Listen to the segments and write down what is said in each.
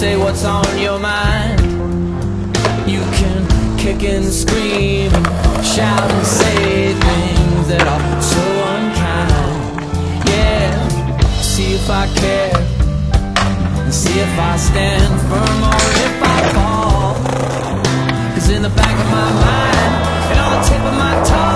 Say what's on your mind. You can kick and scream shout and say things that are so unkind. Yeah, see if I care and see if I stand firm or if I fall. Cause in the back of my mind and on the tip of my tongue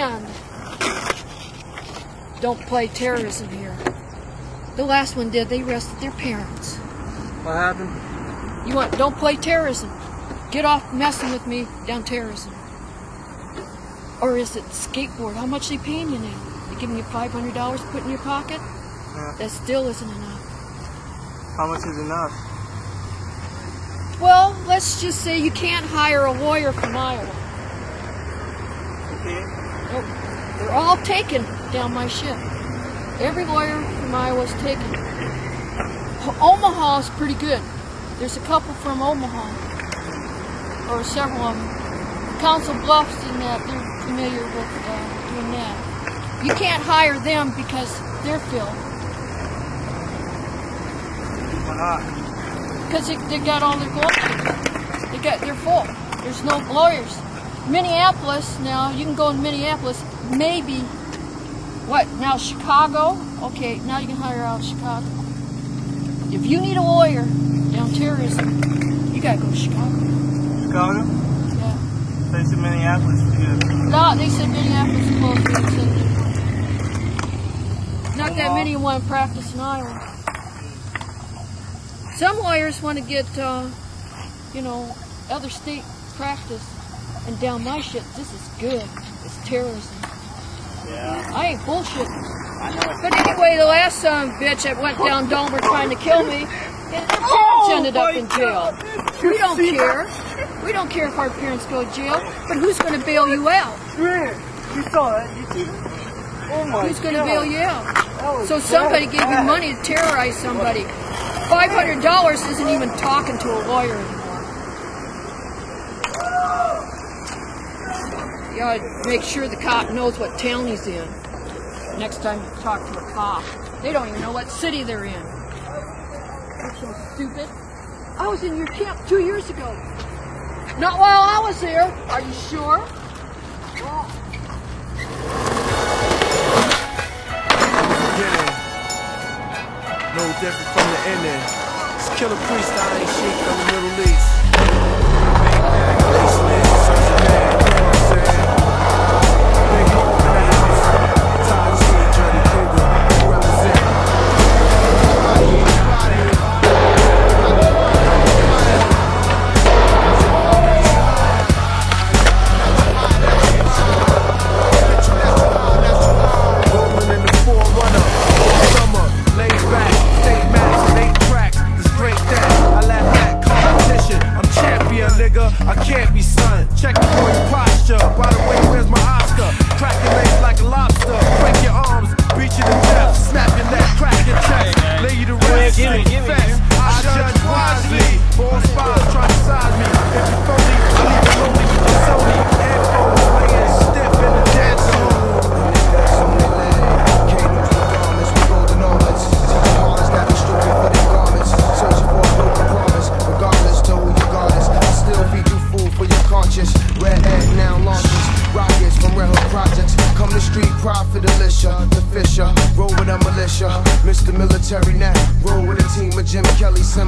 land. Don't play terrorism here. The last one did. They arrested their parents. What happened? You want? Don't play terrorism. Get off messing with me down terrorism. Or is it skateboard? How much they paying you now? They giving you five hundred dollars to put in your pocket? Yeah. That still isn't enough. How much is enough? Well, let's just say you can't hire a lawyer from Iowa. Okay. Nope. They're all taken down my ship. Every lawyer from Iowa's taken. Omaha's pretty good. There's a couple from Omaha, or several of them. Council Bluffs and that, they're familiar with uh, doing that. You can't hire them because they're filled. Why not? Because they, they got all their lawyers. They got they're full. There's no lawyers. Minneapolis now you can go in Minneapolis. Maybe what now Chicago? Okay, now you can hire out of Chicago. If you need a lawyer down terrorism, you gotta go to Chicago. Chicago? Yeah. They said Minneapolis is good. No, they said Minneapolis is close. They said they- Not that many want to practice in Iowa. Some lawyers want to get, uh, you know, other state practice. And down my shit, this is good. It's terrorism. Yeah. I ain't bullshit. I know it's But anyway, the last son of a bitch that went down Domer trying to kill me, and their parents Oh ended up in jail. God. We don't care. We don't care if our parents go to jail, but who's going to bail you out? You saw that, you too. Oh my Who's going to bail you out? That So somebody gave you money to terrorize somebody. Five hundred dollars isn't even talking to a lawyer You gotta make sure the cop knows what town he's in. Next time you talk to a cop, they don't even know what city they're in. You're so stupid. I was in your camp two years ago. Not while I was there. Are you sure? beginning. No different from the ending. It's killer freestyle ain't shit from the Middle East.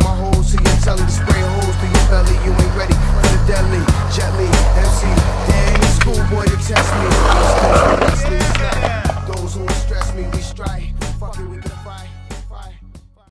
my hoes to your telly. to Spray holes to your belly. You ain't ready for the deadly. Gently, MC. Damn, schoolboy to test me. Those who stress me, we strike.